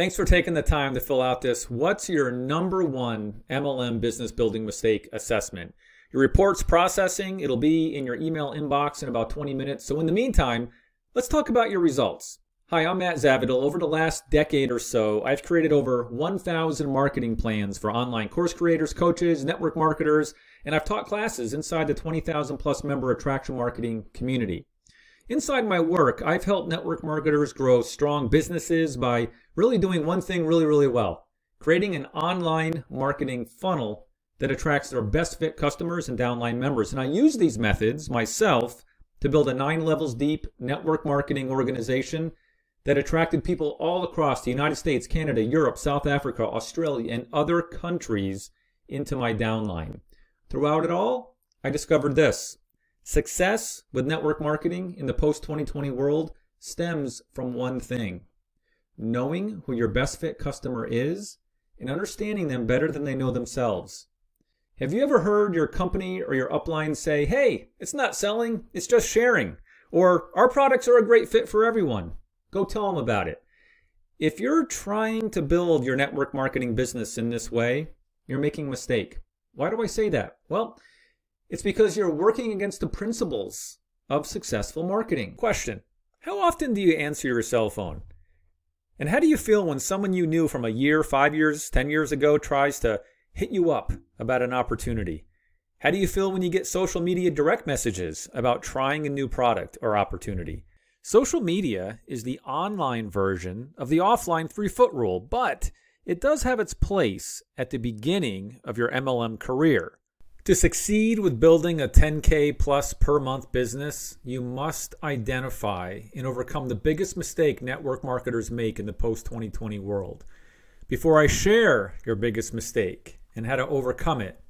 Thanks for taking the time to fill out this What's Your Number One MLM Business Building Mistake Assessment. Your report's processing, it'll be in your email inbox in about 20 minutes. So, in the meantime, let's talk about your results. Hi, I'm Matt Zavadil. Over the last decade or so, I've created over 1,000 marketing plans for online course creators, coaches, network marketers, and I've taught classes inside the 20,000 plus member attraction marketing community. Inside my work, I've helped network marketers grow strong businesses by really doing one thing really, really well creating an online marketing funnel that attracts their best fit customers and downline members. And I use these methods myself to build a nine levels deep network marketing organization that attracted people all across the United States, Canada, Europe, South Africa, Australia, and other countries into my downline. Throughout it all, I discovered this Success with network marketing in the post 2020 world stems from one thing knowing who your best fit customer is and understanding them better than they know themselves. Have you ever heard your company or your upline say, hey, it's not selling, it's just sharing? Or our products are a great fit for everyone? Go tell them about it. If you're trying to build your network marketing business in this way, you're making a mistake. Why do I say that? Well, it's because you're working against the principles of successful marketing. Question How often do you answer your cell phone? And how do you feel when someone you knew from a year, five years, 10 years ago tries to hit you up about an opportunity? How do you feel when you get social media direct messages about trying a new product or opportunity? Social media is the online version of the offline three foot rule, but it does have its place at the beginning of your MLM career. To succeed with building a 10K plus per month business, you must identify and overcome the biggest mistake network marketers make in the post 2020 world. Before I share your biggest mistake and how to overcome it,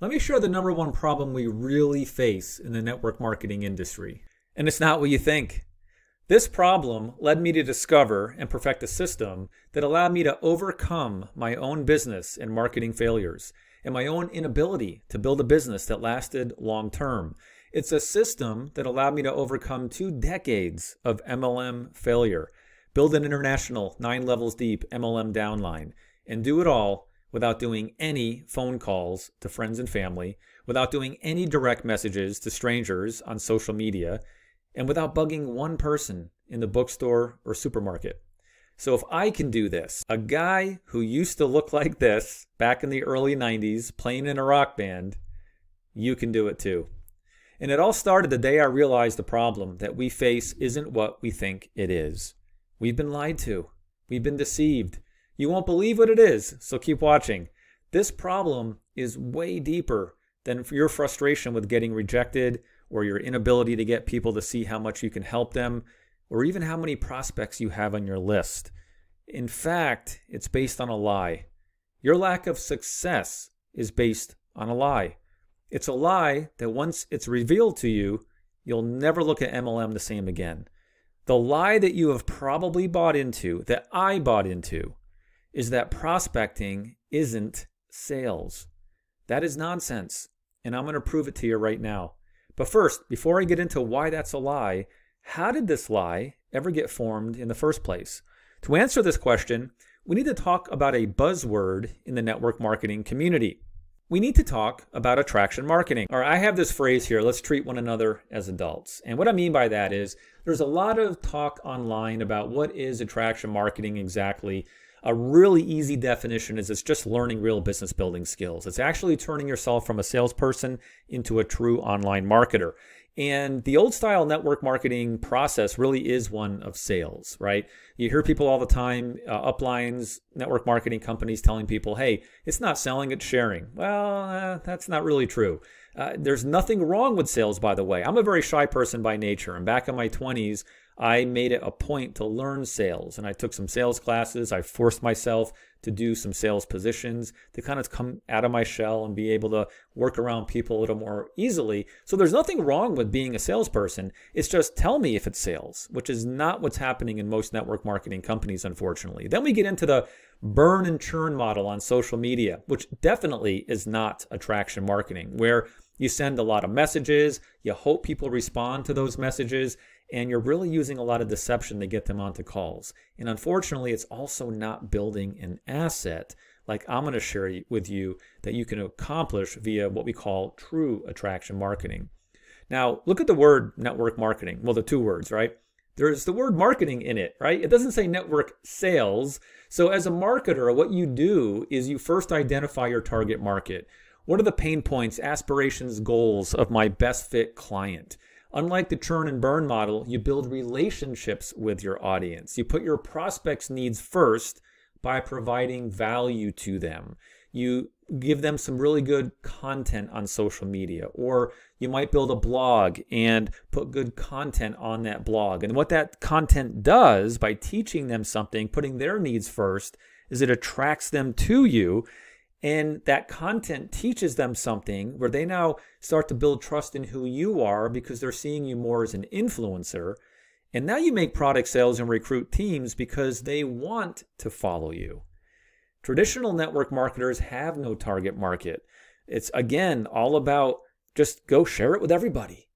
let me share the number one problem we really face in the network marketing industry. And it's not what you think. This problem led me to discover and perfect a system that allowed me to overcome my own business and marketing failures and my own inability to build a business that lasted long term. It's a system that allowed me to overcome two decades of MLM failure, build an international nine levels deep MLM downline, and do it all without doing any phone calls to friends and family, without doing any direct messages to strangers on social media, and without bugging one person in the bookstore or supermarket. So if I can do this, a guy who used to look like this back in the early 90s playing in a rock band, you can do it too. And it all started the day I realized the problem that we face isn't what we think it is. We've been lied to. We've been deceived. You won't believe what it is, so keep watching. This problem is way deeper than your frustration with getting rejected or your inability to get people to see how much you can help them or even how many prospects you have on your list. In fact, it's based on a lie. Your lack of success is based on a lie. It's a lie that once it's revealed to you, you'll never look at MLM the same again. The lie that you have probably bought into, that I bought into, is that prospecting isn't sales. That is nonsense, and I'm going to prove it to you right now. But first, before I get into why that's a lie, how did this lie ever get formed in the first place? To answer this question, we need to talk about a buzzword in the network marketing community. We need to talk about attraction marketing. Or I have this phrase here, let's treat one another as adults. And what I mean by that is there's a lot of talk online about what is attraction marketing exactly. A really easy definition is it's just learning real business building skills. It's actually turning yourself from a salesperson into a true online marketer. And the old style network marketing process really is one of sales, right? You hear people all the time, uh, uplines, network marketing companies telling people, hey, it's not selling, it's sharing. Well, uh, that's not really true. Uh, there's nothing wrong with sales, by the way. I'm a very shy person by nature. And back in my 20s, I made it a point to learn sales and I took some sales classes. I forced myself to do some sales positions to kind of come out of my shell and be able to work around people a little more easily. So there's nothing wrong with being a salesperson. It's just tell me if it's sales, which is not what's happening in most network marketing companies, unfortunately. Then we get into the burn and churn model on social media, which definitely is not attraction marketing, where you send a lot of messages, you hope people respond to those messages, and you're really using a lot of deception to get them onto calls. And unfortunately, it's also not building an asset like I'm going to share with you that you can accomplish via what we call true attraction marketing. Now, look at the word network marketing. Well, the two words, right? There's the word marketing in it, right? It doesn't say network sales. So, as a marketer, what you do is you first identify your target market. What are the pain points, aspirations, goals of my best fit client? Unlike the churn and burn model, you build relationships with your audience. You put your prospects' needs first by providing value to them. You give them some really good content on social media, or you might build a blog and put good content on that blog. And what that content does by teaching them something, putting their needs first, is it attracts them to you and that content teaches them something where they now start to build trust in who you are because they're seeing you more as an influencer. And now you make product sales and recruit teams because they want to follow you. Traditional network marketers have no target market. It's again all about just go share it with everybody.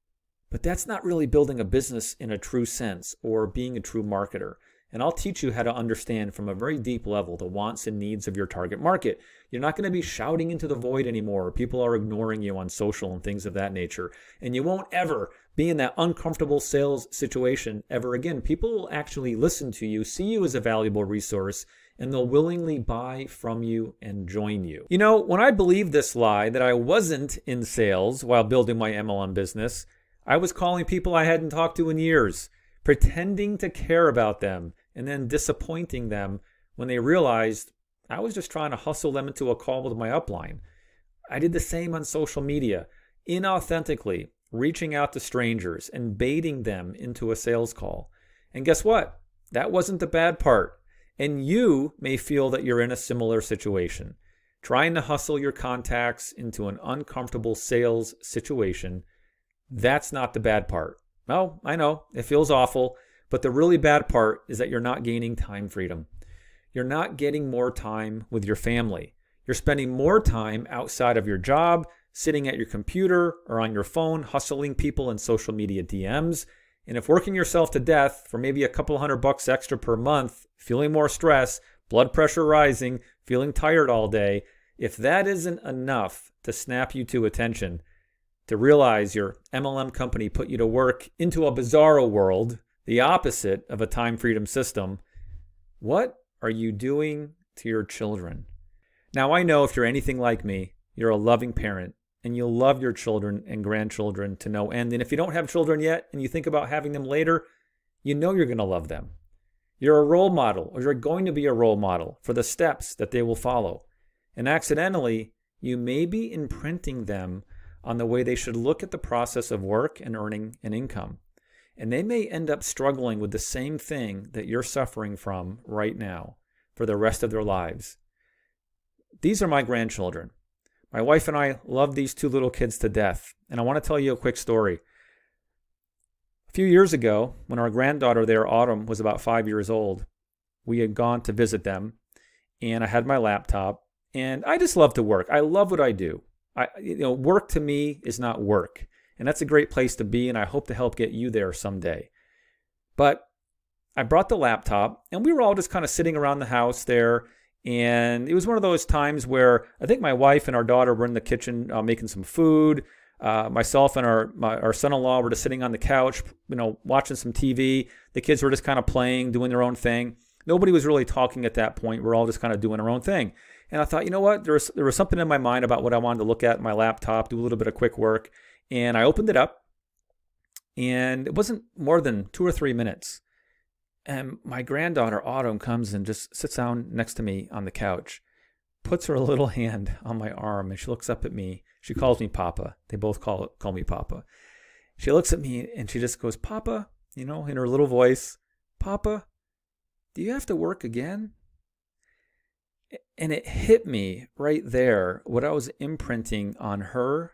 But that's not really building a business in a true sense or being a true marketer. And I'll teach you how to understand from a very deep level the wants and needs of your target market. You're not going to be shouting into the void anymore. People are ignoring you on social and things of that nature. And you won't ever be in that uncomfortable sales situation ever again. People will actually listen to you, see you as a valuable resource, and they'll willingly buy from you and join you. You know, when I believed this lie that I wasn't in sales while building my MLM business, I was calling people I hadn't talked to in years, pretending to care about them and then disappointing them when they realized I was just trying to hustle them into a call with my upline. I did the same on social media, inauthentically reaching out to strangers and baiting them into a sales call. And guess what? That wasn't the bad part. And you may feel that you're in a similar situation, trying to hustle your contacts into an uncomfortable sales situation. That's not the bad part. Oh, I know, it feels awful. But the really bad part is that you're not gaining time freedom. You're not getting more time with your family. You're spending more time outside of your job, sitting at your computer or on your phone, hustling people in social media DMs. And if working yourself to death for maybe a couple hundred bucks extra per month, feeling more stress, blood pressure rising, feeling tired all day, if that isn't enough to snap you to attention, to realize your MLM company put you to work into a bizarro world the opposite of a time freedom system. What are you doing to your children? Now, I know if you're anything like me, you're a loving parent and you'll love your children and grandchildren to no end. And if you don't have children yet and you think about having them later, you know you're going to love them. You're a role model, or you're going to be a role model for the steps that they will follow. And accidentally, you may be imprinting them on the way they should look at the process of work and earning an income. And they may end up struggling with the same thing that you're suffering from right now for the rest of their lives. These are my grandchildren. My wife and I love these two little kids to death. And I want to tell you a quick story. A few years ago, when our granddaughter there, Autumn, was about five years old, we had gone to visit them, and I had my laptop, and I just love to work. I love what I do. I, you know, work to me is not work. And that's a great place to be, and I hope to help get you there someday. But I brought the laptop, and we were all just kind of sitting around the house there. And it was one of those times where I think my wife and our daughter were in the kitchen uh, making some food. Uh, myself and our my, our son-in-law were just sitting on the couch, you know, watching some TV. The kids were just kind of playing, doing their own thing. Nobody was really talking at that point. We're all just kind of doing our own thing. And I thought, you know what? There was there was something in my mind about what I wanted to look at my laptop, do a little bit of quick work. And I opened it up, and it wasn't more than two or three minutes. And my granddaughter, Autumn, comes and just sits down next to me on the couch, puts her little hand on my arm, and she looks up at me. She calls me Papa. They both call, call me Papa. She looks at me and she just goes, Papa, you know, in her little voice, Papa, do you have to work again? And it hit me right there what I was imprinting on her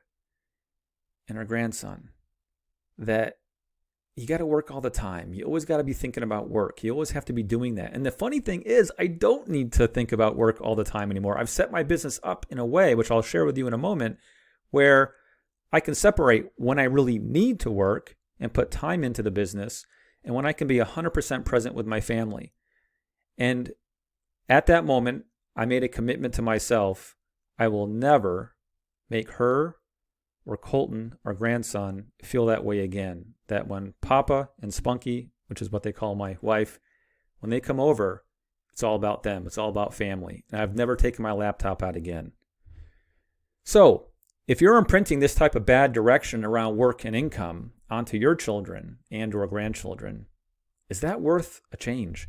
and our grandson that you got to work all the time. You always got to be thinking about work. You always have to be doing that. And the funny thing is, I don't need to think about work all the time anymore. I've set my business up in a way, which I'll share with you in a moment, where I can separate when I really need to work and put time into the business and when I can be 100% present with my family. And at that moment, I made a commitment to myself I will never make her or Colton, our grandson, feel that way again. That when Papa and Spunky, which is what they call my wife, when they come over, it's all about them. It's all about family. And I've never taken my laptop out again. So, if you're imprinting this type of bad direction around work and income onto your children and or grandchildren, is that worth a change?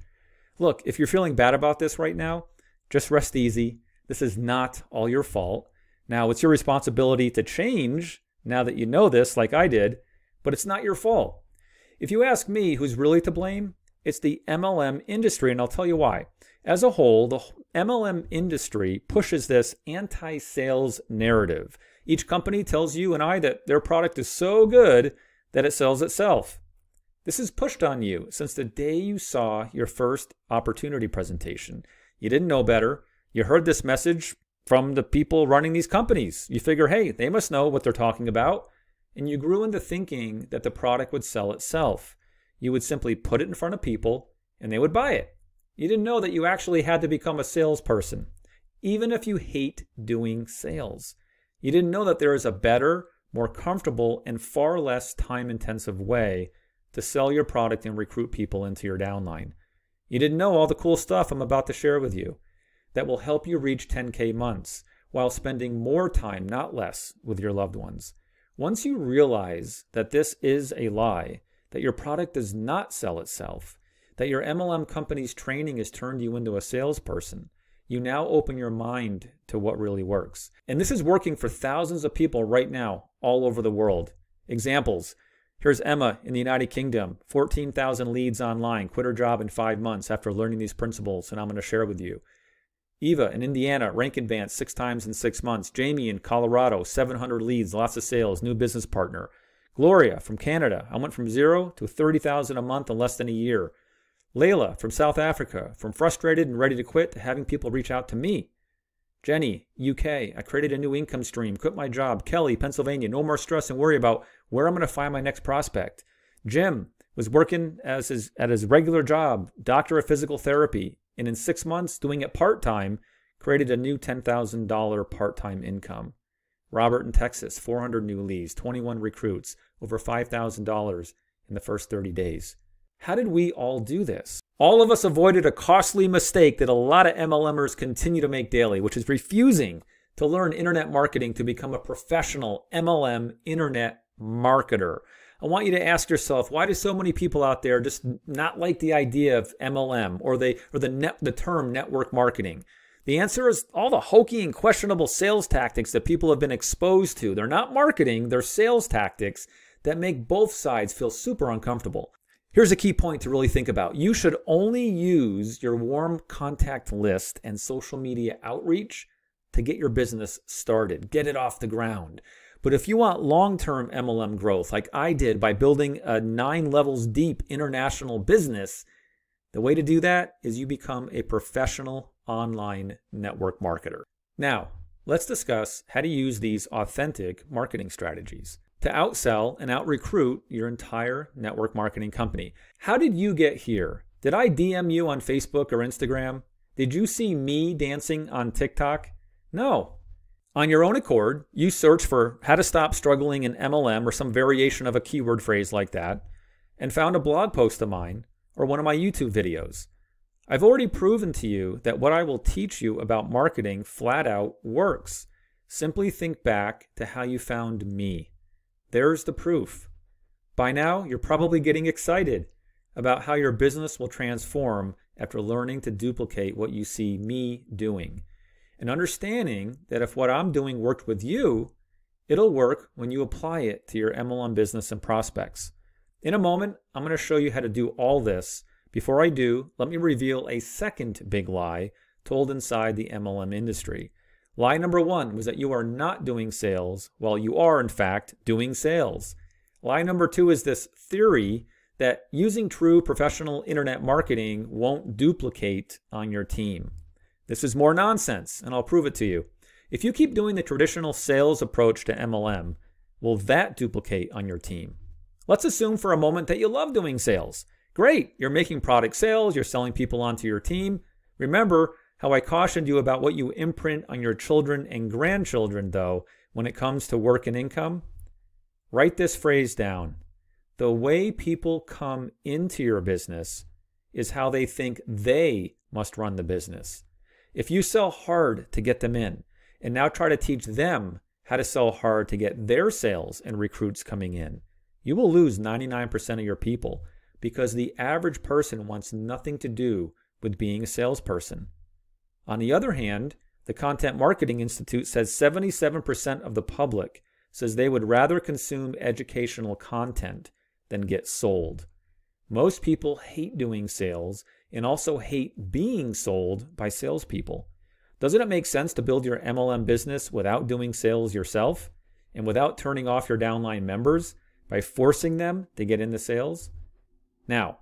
Look, if you're feeling bad about this right now, just rest easy. This is not all your fault. Now, it's your responsibility to change now that you know this, like I did, but it's not your fault. If you ask me who's really to blame, it's the MLM industry, and I'll tell you why. As a whole, the MLM industry pushes this anti sales narrative. Each company tells you and I that their product is so good that it sells itself. This is pushed on you since the day you saw your first opportunity presentation. You didn't know better. You heard this message from the people running these companies. You figure, hey, they must know what they're talking about. And you grew into thinking that the product would sell itself. You would simply put it in front of people and they would buy it. You didn't know that you actually had to become a salesperson, even if you hate doing sales. You didn't know that there is a better, more comfortable, and far less time intensive way to sell your product and recruit people into your downline. You didn't know all the cool stuff I'm about to share with you that will help you reach 10K months while spending more time, not less, with your loved ones. Once you realize that this is a lie, that your product does not sell itself, that your MLM company's training has turned you into a salesperson, you now open your mind to what really works. And this is working for thousands of people right now, all over the world. Examples Here's Emma in the United Kingdom, 14,000 leads online, quit her job in five months after learning these principles, and I'm going to share with you. Eva in Indiana, rank advance six times in six months. Jamie in Colorado, 700 leads, lots of sales, new business partner. Gloria from Canada, I went from zero to 30,000 a month in less than a year. Layla from South Africa, from frustrated and ready to quit to having people reach out to me. Jenny, UK, I created a new income stream, quit my job. Kelly, Pennsylvania, no more stress and worry about where I'm going to find my next prospect. Jim was working as his, at his regular job, doctor of physical therapy, and in six months, doing it part time, created a new $10,000 part time income. Robert in Texas, 400 new leads, 21 recruits, over $5,000 in the first 30 days. How did we all do this? All of us avoided a costly mistake that a lot of MLMers continue to make daily, which is refusing to learn internet marketing to become a professional MLM internet marketer. I want you to ask yourself, why do so many people out there just not like the idea of MLM or they or the net, the term network marketing? The answer is all the hokey and questionable sales tactics that people have been exposed to. They're not marketing, they're sales tactics that make both sides feel super uncomfortable. Here's a key point to really think about. You should only use your warm contact list and social media outreach to get your business started, get it off the ground. But if you want long term MLM growth, like I did by building a nine levels deep international business, the way to do that is you become a professional online network marketer. Now, let's discuss how to use these authentic marketing strategies to outsell and outrecruit your entire network marketing company. How did you get here? Did I DM you on Facebook or Instagram? Did you see me dancing on TikTok? No. On your own accord, you search for how to stop struggling in MLM or some variation of a keyword phrase like that, and found a blog post of mine or one of my YouTube videos. I've already proven to you that what I will teach you about marketing flat out works. Simply think back to how you found me. There's the proof. By now, you're probably getting excited about how your business will transform after learning to duplicate what you see me doing. And understanding that if what I'm doing worked with you, it'll work when you apply it to your MLM business and prospects. In a moment, I'm going to show you how to do all this. Before I do, let me reveal a second big lie told inside the MLM industry. Lie number one was that you are not doing sales while you are, in fact, doing sales. Lie number two is this theory that using true professional internet marketing won't duplicate on your team. This is more nonsense, and I'll prove it to you. If you keep doing the traditional sales approach to MLM, will that duplicate on your team? Let's assume for a moment that you love doing sales. Great, you're making product sales, you're selling people onto your team. Remember how I cautioned you about what you imprint on your children and grandchildren, though, when it comes to work and income? Write this phrase down. The way people come into your business is how they think they must run the business. If you sell hard to get them in and now try to teach them how to sell hard to get their sales and recruits coming in, you will lose 99% of your people because the average person wants nothing to do with being a salesperson. On the other hand, the Content Marketing Institute says 77% of the public says they would rather consume educational content than get sold. Most people hate doing sales and also hate being sold by salespeople. Doesn't it make sense to build your MLM business without doing sales yourself and without turning off your downline members by forcing them to get into sales? Now,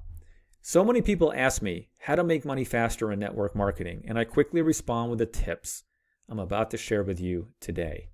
so many people ask me how to make money faster in network marketing, and I quickly respond with the tips I'm about to share with you today.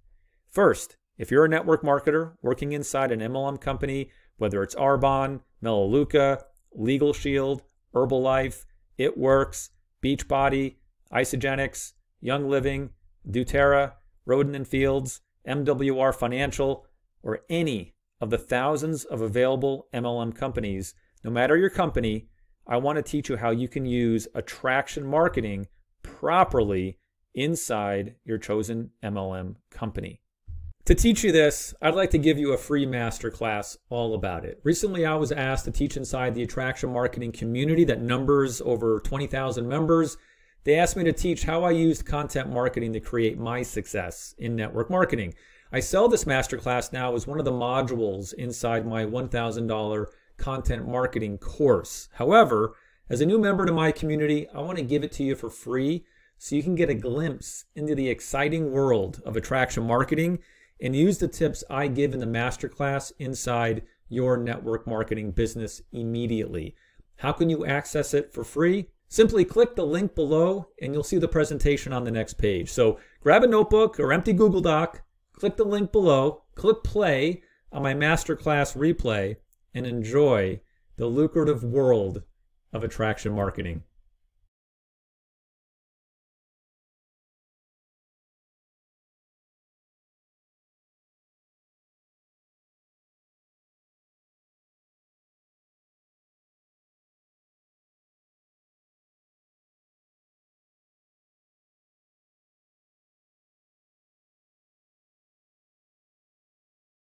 First, if you're a network marketer working inside an MLM company, whether it's Arbonne, Melaleuca, Legal Shield, Herbalife, It Works, Beachbody, Isagenix, Young Living, doTERRA, Rodan and Fields, MWR Financial, or any of the thousands of available MLM companies, no matter your company, I want to teach you how you can use attraction marketing properly inside your chosen MLM company. To teach you this, I'd like to give you a free masterclass all about it. Recently, I was asked to teach inside the attraction marketing community that numbers over 20,000 members. They asked me to teach how I used content marketing to create my success in network marketing. I sell this masterclass now as one of the modules inside my $1,000 content marketing course. However, as a new member to my community, I want to give it to you for free so you can get a glimpse into the exciting world of attraction marketing and use the tips I give in the masterclass inside your network marketing business immediately. How can you access it for free? Simply click the link below and you'll see the presentation on the next page. So grab a notebook or empty Google Doc, click the link below, click play on my masterclass replay, and enjoy the lucrative world of attraction marketing.